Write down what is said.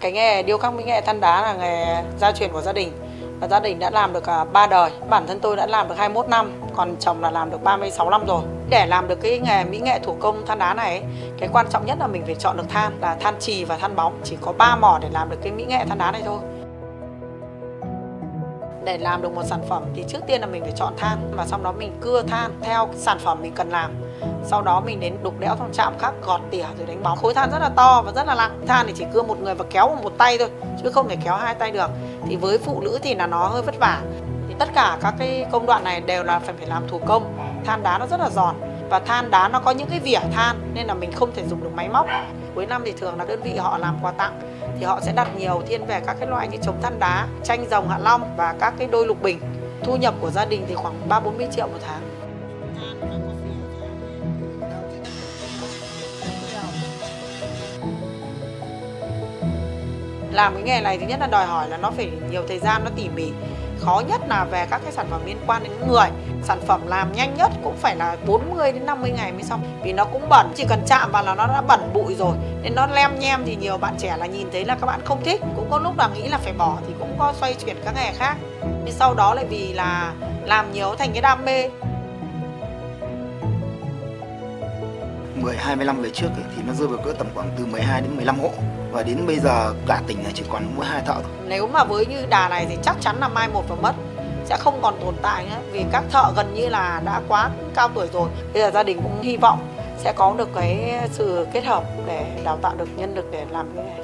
Cái nghề điêu khắc mỹ nghệ than đá là nghề gia truyền của gia đình và gia đình đã làm được à, 3 đời. Bản thân tôi đã làm được 21 năm, còn chồng là làm được 36 năm rồi. Để làm được cái nghề mỹ nghệ thủ công than đá này, cái quan trọng nhất là mình phải chọn được than là than trì và than bóng. Chỉ có 3 mỏ để làm được cái mỹ nghệ than đá này thôi. Để làm được một sản phẩm thì trước tiên là mình phải chọn than, và sau đó mình cưa than theo sản phẩm mình cần làm. Sau đó mình đến đục đẽo trong chạm khắc gọt tỉa rồi đánh bóng. Khối than rất là to và rất là nặng than thì chỉ cưa một người và kéo bằng một tay thôi, chứ không thể kéo hai tay được. Thì với phụ nữ thì là nó hơi vất vả. Thì tất cả các cái công đoạn này đều là phải phải làm thủ công. Than đá nó rất là giòn và than đá nó có những cái vỉa than, nên là mình không thể dùng được máy móc. Cuối năm thì thường là đơn vị họ làm quà tặng, thì họ sẽ đặt nhiều thiên về các cái loại như chống than đá tranh rồng, hạ long và các cái đôi lục bình. Thu nhập của gia đình thì khoảng ba bốn mươi triệu một tháng. Làm cái nghề này, thứ nhất là đòi hỏi là nó phải nhiều thời gian, nó tỉ mỉ khó nhất là về các cái sản phẩm liên quan đến người. Sản phẩm làm nhanh nhất cũng phải là 40 đến 50 ngày mới xong, vì nó cũng bẩn. Chỉ cần chạm vào là nó đã bẩn bụi rồi, nên nó lem nhem thì nhiều bạn trẻ là nhìn thấy là các bạn không thích. Cũng có lúc là nghĩ là phải bỏ thì cũng có xoay chuyển các nghề khác. Nhưng sau đó lại vì là làm nhiều thành cái đam mê. 10 20 năm về trước ấy, thì nó rơi vào cỡ tầm khoảng từ 12 đến 15 hộ và đến bây giờ cả tỉnh này chỉ còn mỗi hai thợ thôi. Nếu mà với như đà này thì chắc chắn là mai một và mất sẽ không còn tồn tại nữa vì các thợ gần như là đã quá cao tuổi rồi. Bây giờ gia đình cũng hy vọng sẽ có được cái sự kết hợp để đào tạo được nhân lực để làm cái này.